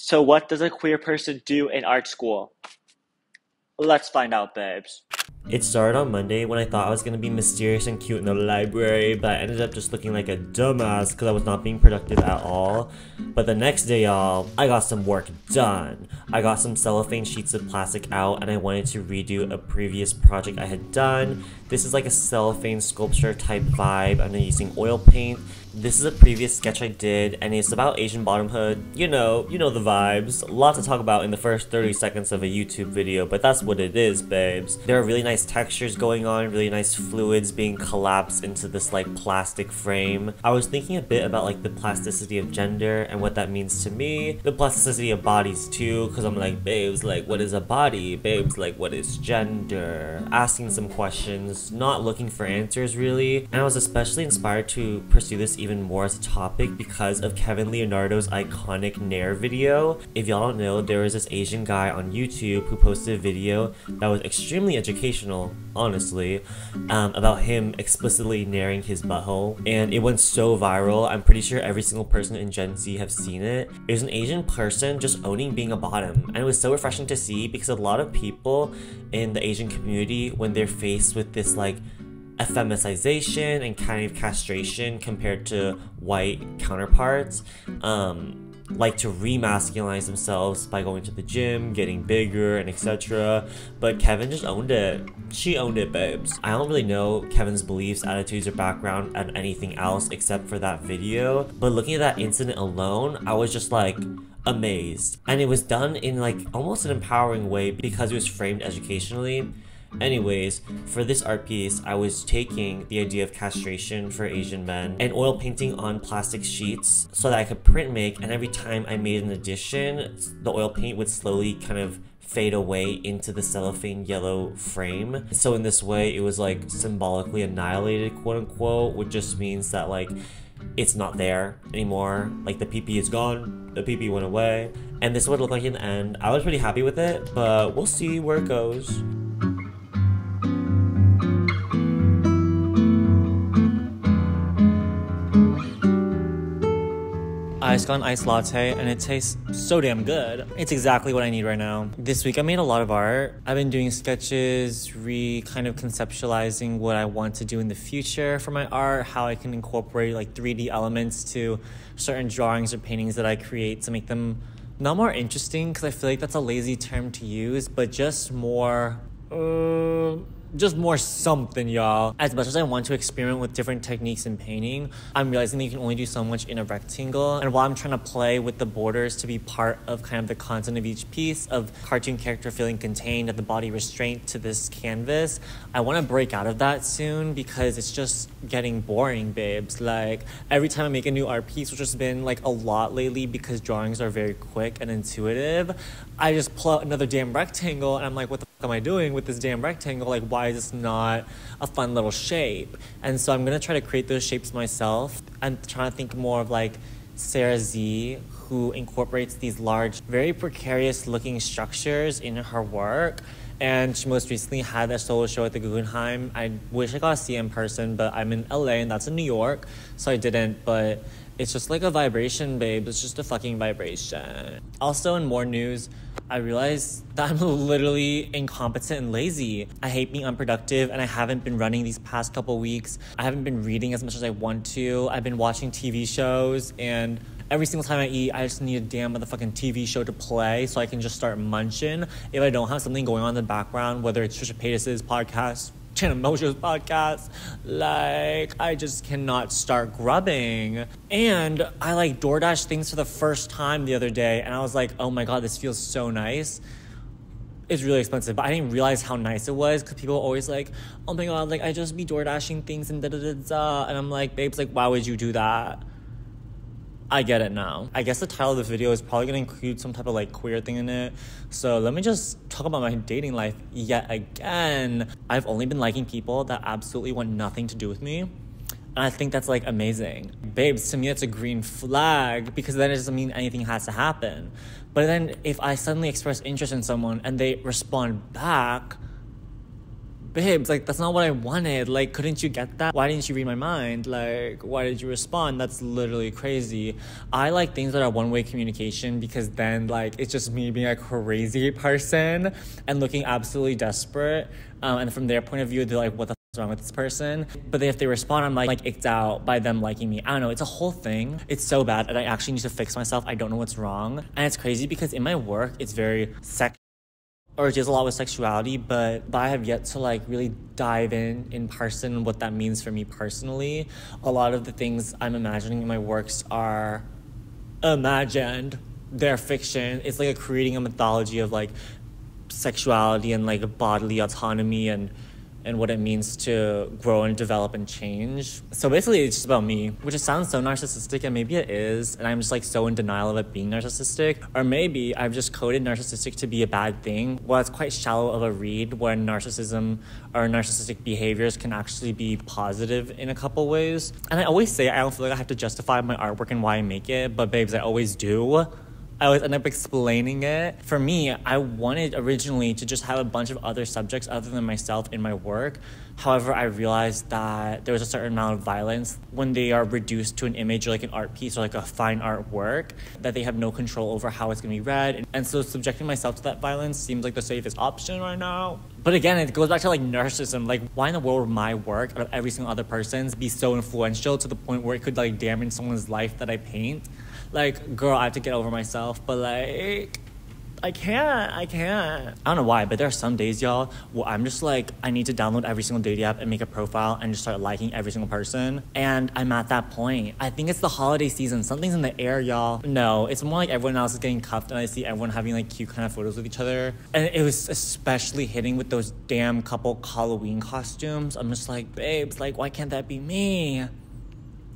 So, what does a queer person do in art school? Let's find out, babes. It started on Monday when I thought I was gonna be mysterious and cute in the library, but I ended up just looking like a dumbass because I was not being productive at all. But the next day, y'all, I got some work done. I got some cellophane sheets of plastic out and I wanted to redo a previous project I had done. This is like a cellophane sculpture type vibe. I'm using oil paint. This is a previous sketch I did, and it's about Asian bottomhood. You know, you know the vibes. A lot to talk about in the first 30 seconds of a YouTube video, but that's what it is, babes. There are really nice textures going on, really nice fluids being collapsed into this like plastic frame. I was thinking a bit about like the plasticity of gender and what that means to me. The plasticity of bodies too, because I'm like, babes, like what is a body? Babes, like what is gender? Asking some questions, not looking for answers really. And I was especially inspired to pursue this even more as a topic because of Kevin Leonardo's iconic Nair video. If y'all don't know, there was this Asian guy on YouTube who posted a video that was extremely educational, honestly, um, about him explicitly nairing his butthole. And it went so viral, I'm pretty sure every single person in Gen Z have seen it. It was an Asian person just owning being a bottom. And it was so refreshing to see because a lot of people in the Asian community, when they're faced with this like effemicization and kind of castration compared to white counterparts um, like to remasculinize themselves by going to the gym, getting bigger, and etc. But Kevin just owned it. She owned it, babes. I don't really know Kevin's beliefs, attitudes, or background and anything else except for that video. But looking at that incident alone, I was just like, amazed. And it was done in like almost an empowering way because it was framed educationally. Anyways, for this art piece, I was taking the idea of castration for Asian men and oil painting on plastic sheets so that I could print make and every time I made an addition, the oil paint would slowly kind of fade away into the cellophane yellow frame. So in this way, it was like symbolically annihilated, quote unquote, which just means that like it's not there anymore. Like the PP is gone, the PP went away, and this would look like in the end. I was pretty happy with it, but we'll see where it goes. On ice latte and it tastes so damn good. It's exactly what I need right now. This week I made a lot of art. I've been doing sketches, re kind of conceptualizing what I want to do in the future for my art, how I can incorporate like 3D elements to certain drawings or paintings that I create to make them not more interesting because I feel like that's a lazy term to use, but just more. Uh, just more something, y'all. As much as I want to experiment with different techniques in painting, I'm realizing that you can only do so much in a rectangle. And while I'm trying to play with the borders to be part of kind of the content of each piece, of cartoon character feeling contained, of the body restraint to this canvas, I want to break out of that soon because it's just getting boring, babes. Like every time I make a new art piece, which has been like a lot lately because drawings are very quick and intuitive, I just pull out another damn rectangle and I'm like, what the fuck am I doing with this damn rectangle? Like, why is this not a fun little shape? And so I'm gonna try to create those shapes myself. I'm trying to think more of like Sarah Sze, who incorporates these large, very precarious looking structures in her work. And she most recently had a solo show at the Guggenheim. I wish I got to see in person, but I'm in LA and that's in New York, so I didn't. But it's just like a vibration, babe. It's just a fucking vibration. Also, in more news, I realized that I'm literally incompetent and lazy. I hate being unproductive and I haven't been running these past couple weeks. I haven't been reading as much as I want to. I've been watching TV shows and every single time I eat, I just need a damn motherfucking TV show to play so I can just start munching. If I don't have something going on in the background, whether it's Trisha Paytas's podcast, Channel Mojo's podcast. Like, I just cannot start grubbing. And I like DoorDash things for the first time the other day, and I was like, oh my god, this feels so nice. It's really expensive, but I didn't realize how nice it was because people always like, oh my god, like I just be door dashing things and da da da da. And I'm like, babes, like, why would you do that? I get it now. I guess the title of this video is probably gonna include some type of like queer thing in it. So let me just talk about my dating life yet again. I've only been liking people that absolutely want nothing to do with me. And I think that's like amazing. Babes, to me, that's a green flag because then it doesn't mean anything has to happen. But then if I suddenly express interest in someone and they respond back, babes, like that's not what I wanted. Like, couldn't you get that? Why didn't you read my mind? Like, why did you respond? That's literally crazy. I like things that are one way communication because then, like, it's just me being a crazy person and looking absolutely desperate. Um, and from their point of view, they're like, what the wrong with this person but if they respond i'm like like icked out by them liking me i don't know it's a whole thing it's so bad and i actually need to fix myself i don't know what's wrong and it's crazy because in my work it's very sex or deals a lot with sexuality, but, but I have yet to like really dive in in person what that means for me personally. A lot of the things I'm imagining in my works are imagined. They're fiction. It's like a creating a mythology of like sexuality and like bodily autonomy and and what it means to grow and develop and change. So basically, it's just about me, which it sounds so narcissistic, and maybe it is, and I'm just like so in denial of it being narcissistic. Or maybe I've just coded narcissistic to be a bad thing. Well, it's quite shallow of a read when narcissism or narcissistic behaviors can actually be positive in a couple ways. And I always say I don't feel like I have to justify my artwork and why I make it, but babes, I always do. I always end up explaining it. For me, I wanted originally to just have a bunch of other subjects other than myself in my work. However, I realized that there was a certain amount of violence when they are reduced to an image or like an art piece or like a fine art work that they have no control over how it's gonna be read. And so subjecting myself to that violence seems like the safest option right now. But again, it goes back to like narcissism. Like, why in the world would my work out of every single other person's be so influential to the point where it could like damage someone's life that I paint? Like, girl, I have to get over myself, but like, I can't. I can't. I don't know why, but there are some days, y'all, where I'm just like, I need to download every single dating app and make a profile and just start liking every single person. And I'm at that point. I think it's the holiday season. Something's in the air, y'all. No, it's more like everyone else is getting cuffed and I see everyone having like cute kind of photos with each other. And it was especially hitting with those damn couple Halloween costumes. I'm just like, babes, like, why can't that be me?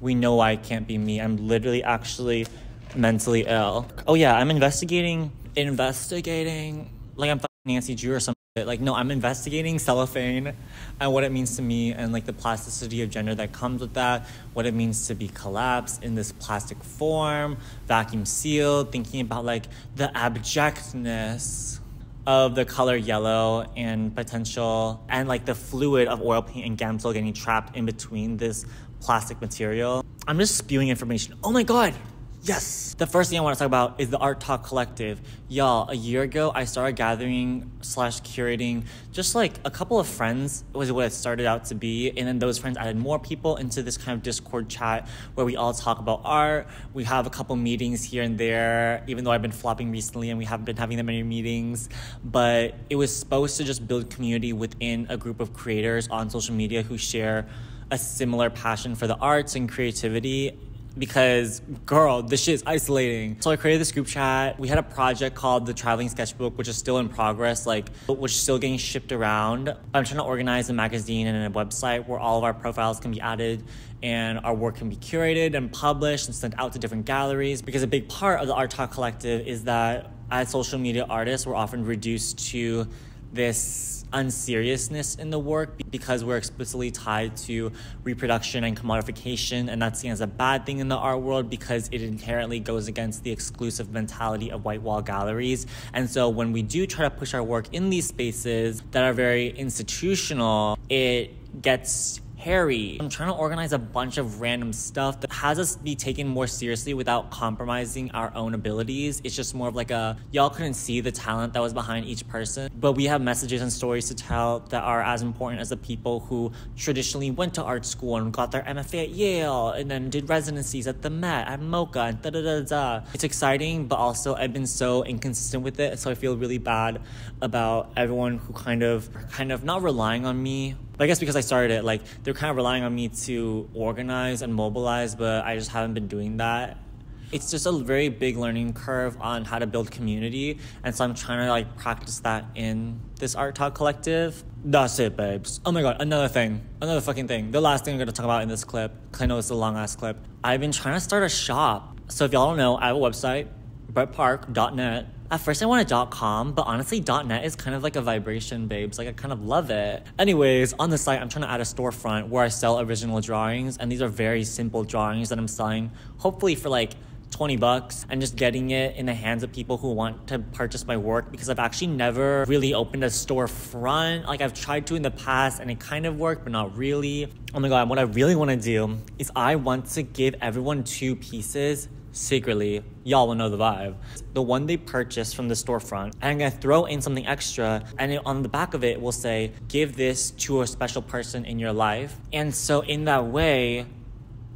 We know I can't be me. I'm literally actually mentally ill. Oh yeah, I'm investigating investigating like I'm Nancy Drew or something. Like no, I'm investigating cellophane and what it means to me and like the plasticity of gender that comes with that, what it means to be collapsed in this plastic form, vacuum sealed, thinking about like the abjectness of the color yellow and potential and like the fluid of oil paint and Gamsol getting trapped in between this plastic material. I'm just spewing information. Oh my god! Yes! The first thing I want to talk about is the Art Talk Collective. Y'all, a year ago, I started gathering slash curating just like a couple of friends was what it started out to be. And then those friends added more people into this kind of Discord chat where we all talk about art. We have a couple meetings here and there, even though I've been flopping recently and we haven't been having that many meetings. But it was supposed to just build community within a group of creators on social media who share a similar passion for the arts and creativity because girl this shit is isolating. So i created this group chat. We had a project called the traveling sketchbook which is still in progress like which is still getting shipped around. I'm trying to organize a magazine and a website where all of our profiles can be added and our work can be curated and published and sent out to different galleries. Because a big part of the art talk collective is that as social media artists we're often reduced to this unseriousness in the work because we're explicitly tied to reproduction and commodification, and that's seen as a bad thing in the art world because it inherently goes against the exclusive mentality of white wall galleries. And so when we do try to push our work in these spaces that are very institutional, it gets hairy. I'm trying to organize a bunch of random stuff that has us be taken more seriously without compromising our own abilities. It's just more of like a y'all couldn't see the talent that was behind each person, but we have messages and stories to tell that are as important as the people who traditionally went to art school and got their MFA at Yale and then did residencies at the Met, at MoCA, and da da da da. It's exciting, but also I've been so inconsistent with it, so I feel really bad about everyone who kind of kind of not relying on me but I guess because I started it, like they're kind of relying on me to organize and mobilize, but I just haven't been doing that. It's just a very big learning curve on how to build community, and so I'm trying to like practice that in this art talk collective. That's it, babes. Oh my god, another thing, another fucking thing. The last thing I'm gonna talk about in this clip, I know it's a long ass clip. I've been trying to start a shop. So if y'all don't know, I have a website, brettpaint.net at first I wanted .com, but honestly .net is kind of like a vibration, babes. Like I kind of love it. Anyways, on the site I'm trying to add a storefront where I sell original drawings and these are very simple drawings that I'm selling hopefully for like 20 bucks and just getting it in the hands of people who want to purchase my work because I've actually never really opened a storefront. Like I've tried to in the past and it kind of worked, but not really. Oh my God, what I really want to do is I want to give everyone two pieces secretly. Y'all will know the vibe. The one they purchased from the storefront, and I'm gonna throw in something extra, and it, on the back of it will say, give this to a special person in your life. And so in that way,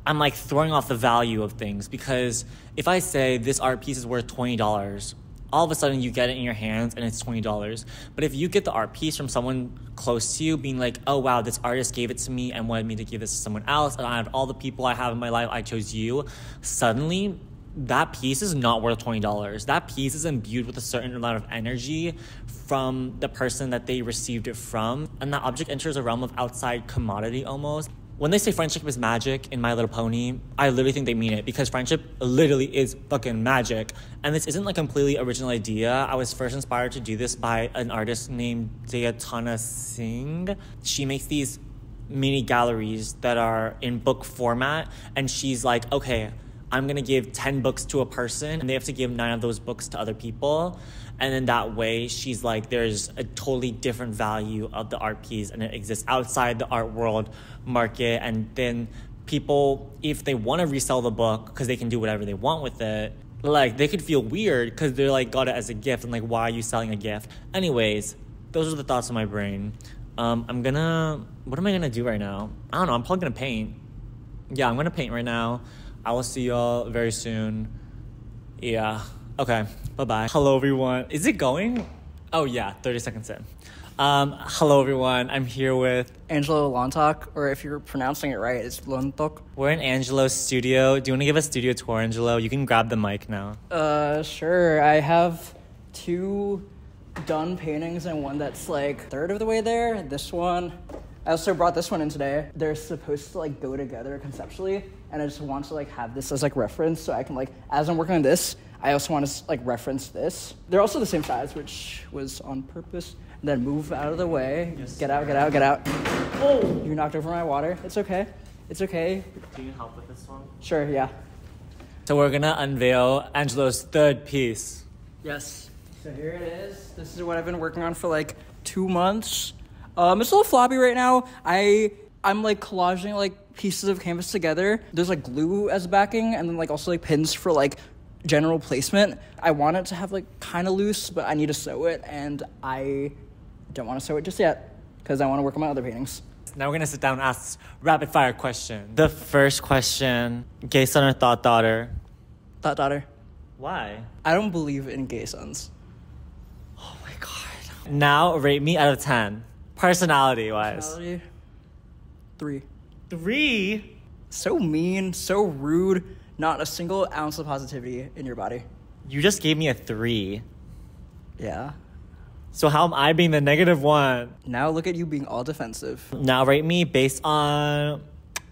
I'm like throwing off the value of things because if I say this art piece is worth $20, all of a sudden you get it in your hands and it's $20. But if you get the art piece from someone close to you being like, oh wow, this artist gave it to me and wanted me to give this to someone else, and out of all the people I have in my life, I chose you, suddenly that piece is not worth $20. That piece is imbued with a certain amount of energy from the person that they received it from. And that object enters a realm of outside commodity almost. When they say friendship is magic in My Little Pony, I literally think they mean it because friendship literally is fucking magic. And this isn't like a completely original idea. I was first inspired to do this by an artist named Dayanita Singh. She makes these mini galleries that are in book format, and she's like, okay, I'm gonna give 10 books to a person, and they have to give nine of those books to other people. And then that way, she's like, there's a totally different value of the art piece, and it exists outside the art world market. And then people, if they want to resell the book, because they can do whatever they want with it, like they could feel weird because they're like got it as a gift, and like, why are you selling a gift? Anyways, those are the thoughts in my brain. Um, I'm gonna, what am I gonna do right now? I don't know. I'm probably gonna paint. Yeah, I'm gonna paint right now. I will see y'all very soon. Yeah. Okay. Bye bye. Hello, everyone. Is it going? Oh, yeah. 30 seconds in. Um, hello, everyone. I'm here with. Angelo Lontok, or if you're pronouncing it right, it's Lontok. We're in Angelo's studio. Do you want to give a studio tour, Angelo? You can grab the mic now. Uh, sure. I have two done paintings and one that's like third of the way there. This one. I also brought this one in today. They're supposed to like go together conceptually, and I just want to like have this as like reference so I can like as I'm working on this, I also want to like reference this. They're also the same size, which was on purpose. And then move out of the way. Yes, get out, get out, get out. Oh, you knocked over my water. It's okay. It's okay. Do you help with this one? Sure, yeah. So we're gonna unveil Angelo's third piece. Yes. So here it is. This is what I've been working on for like two months. Um, it's a little floppy right now. I I'm like collaging like pieces of canvas together. There's like glue as backing, and then like also like pins for like general placement. I want it to have like kind of loose, but I need to sew it, and I don't want to sew it just yet because I want to work on my other paintings. Now we're gonna sit down and ask rapid fire question. The first question: Gay son or thought daughter? Thought daughter. Why? I don't believe in gay sons. Oh my god. Now rate me out of ten, personality wise. Personality, Three. Three. So mean, so rude. Not a single ounce of positivity in your body. You just gave me a three. Yeah. So how am I being the negative one? Now look at you being all defensive. Now rate me based on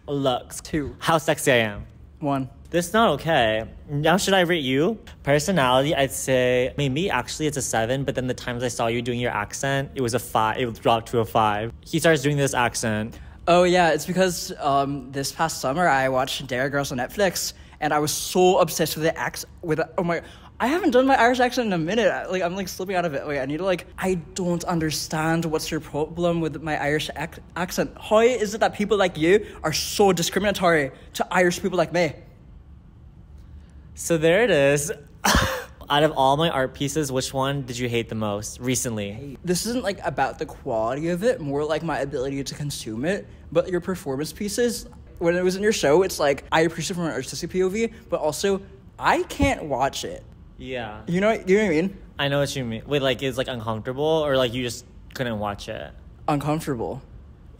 looks. Two. How sexy I am. One. This is not okay. Now should I rate you? Personality, I'd say maybe actually it's a seven, but then the times I saw you doing your accent, it was a five. It dropped to a five. He starts doing this accent. Oh yeah, it's because um, this past summer I watched Derry Girls on Netflix, and I was so obsessed with the accent. With oh my, I haven't done my Irish accent in a minute. I- Like I'm like slipping out of it. Wait, I need to like. I don't understand what's your problem with my Irish ac- accent. How is it that people like you are so discriminatory to Irish people like me? So there it is. Out of all my art pieces, which one did you hate the most recently? This isn't like about the quality of it, more like my ability to consume it. But your performance pieces, when it was in your show, it's like I appreciate it from an artistic POV, but also I can't watch it. Yeah. You know, you know what I mean? I know what you mean. Wait, like it's like uncomfortable or like you just couldn't watch it? Uncomfortable.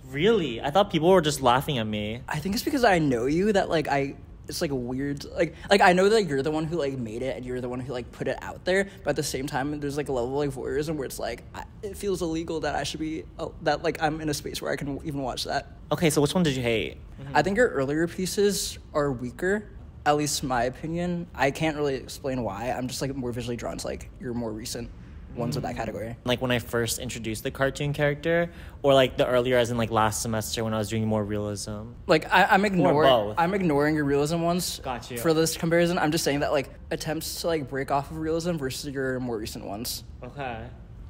Really? I thought people were just laughing at me. I think it's because I know you that like I. It's like a weird like like I know that you're the one who like made it and you're the one who like put it out there, but at the same time there's like a level of like voyeurism where it's like I, it feels illegal that I should be uh, that like I'm in a space where I can even watch that. Okay, so which one did you hate? I think your earlier pieces are weaker. At least my opinion. I can't really explain why. I'm just like more visually drawn to like your more recent. Ones of that category. Like when I first introduced the cartoon character, or like the earlier, as in like last semester when I was doing more realism. Like I, I'm ignoring. I'm ignoring your realism ones Got you. for this comparison. I'm just saying that like attempts to like break off of realism versus your more recent ones. Okay.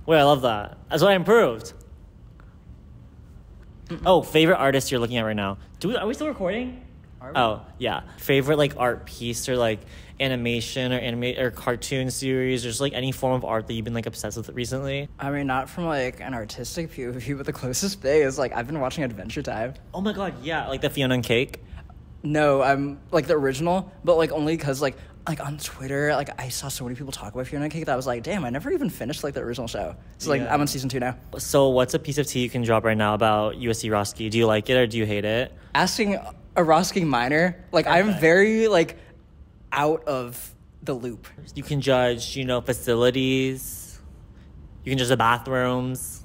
Wait, I love that. That's what I improved. Oh, favorite artist you're looking at right now? Do we, are we still recording? Oh yeah. Favorite like art piece or like animation or anime or cartoon series or just like any form of art that you've been like obsessed with recently? I mean, not from like an artistic POV, but the closest thing is like I've been watching Adventure Time. Oh my god, yeah, like the Fiona and Cake. No, I'm like the original, but like only because like like on Twitter, like I saw so many people talk about Fiona and Cake that I was like, damn, I never even finished like the original show. So like Yeah. I'm on season two now. So what's a piece of tea you can drop right now about USC Roski? Do you like it or do you hate it? Asking a Roski minor, like I'm very like out of the loop. You can judge, you know, facilities. You can judge the bathrooms.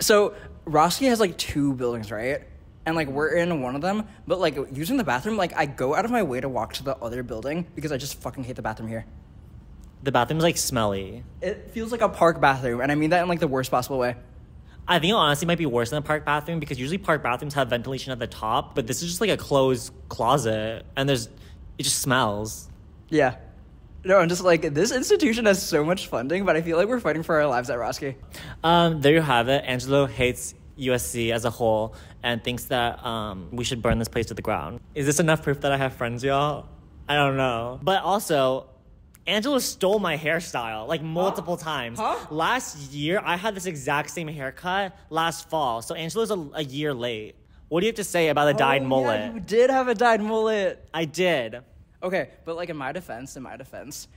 So Roski has like two buildings, right? And like we're in one of them, but like using the bathroom, like I go out of my way to walk to the other building because I just fucking hate the bathroom here. The bathroom's like smelly. It feels like a park bathroom, and I mean that in like the worst possible way. I think it honestly might be worse than a park bathroom because usually park bathrooms have ventilation at the top, but this is just like a closed closet and there's it just smells. Yeah. No, I'm just like this institution has so much funding, but I feel like we're fighting for our lives at Roski. Um, there you have it. Angelo hates USC as a whole and thinks that um, we should burn this place to the ground. Is this enough proof that I have friends, y'all? I don't know. But also, Angelo stole my hairstyle like multiple times. Huh? Last year, I had this exact same haircut last fall. So Angela's a, a year late. What do you have to say about the dyed Oh, mullet? Yeah, you did have a dyed mullet. I did. Okay, but like in my defense, in my defense,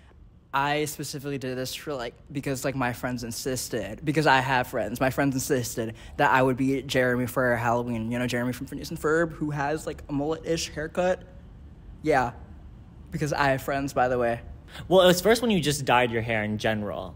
I specifically did this for like because like my friends insisted because I have friends. My friends insisted that I would be Jeremy for Halloween. You know Jeremy from Phineas and Ferb who has like a mullet-ish haircut. Yeah, because I have friends. By the way, Well, it was first when you just dyed your hair in general.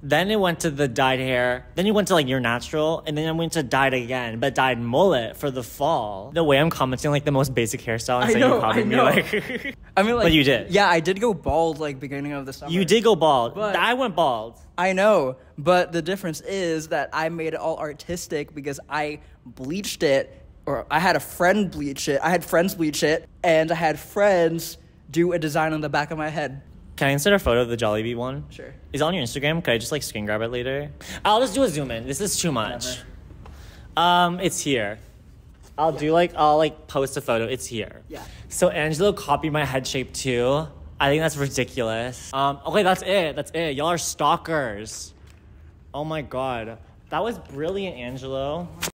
Then it went to the dyed hair. Then you went to like your natural, and then I went to dyed again, but dyed mullet for the fall. The way I'm commenting like the most basic hairstyle and know, you copied I me know. like I mean like But you did. Yeah, I did go bald like beginning of the summer. you did go bald. But- I went bald. I know, but the difference is that I made it all artistic because I bleached it, or I had a friend bleach it. I had friends bleach it, and I had friends do a design on the back of my head. Can I insert a photo of the Jollibee one? Sure. Is it on your Instagram? Could I just like screen grab it later? I'll just do a zoom in. This is too much. Um, it's here. I'll do like I'll like post a photo. It's here. Yeah. So Angelo copied my head shape too. I think that's ridiculous. Um, okay, that's it. That's it. Y'all are stalkers. Oh my god, that was brilliant, Angelo.